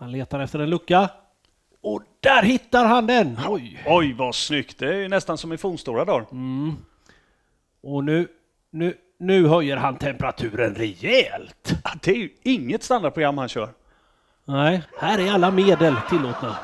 Han letar efter en lucka. Och där hittar han den! Oj! Oj, vad snyggt. Det är ju nästan som i fornstora dagar. Mm. Och nu, nu, nu höjer han temperaturen rejält. Ja, Det är ju inget standardprogram han kör. Nej, här är alla medel tillåtna.